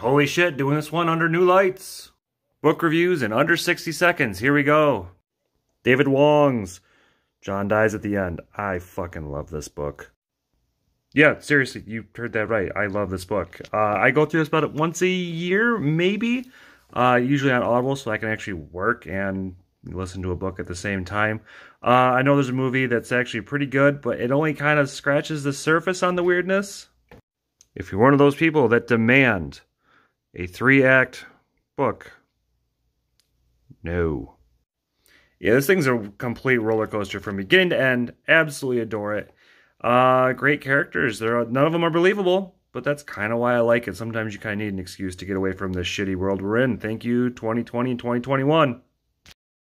Holy shit, doing this one under new lights. Book reviews in under 60 seconds. Here we go. David Wong's John Dies at the End. I fucking love this book. Yeah, seriously, you heard that right. I love this book. Uh, I go through this about once a year, maybe. Uh, usually on Audible, so I can actually work and listen to a book at the same time. Uh, I know there's a movie that's actually pretty good, but it only kind of scratches the surface on the weirdness. If you're one of those people that demand a three act book, no. Yeah, this thing's a complete roller coaster from beginning to end. Absolutely adore it. Uh, great characters. There none of them are believable, but that's kind of why I like it. Sometimes you kind of need an excuse to get away from this shitty world we're in. Thank you, 2020 and 2021.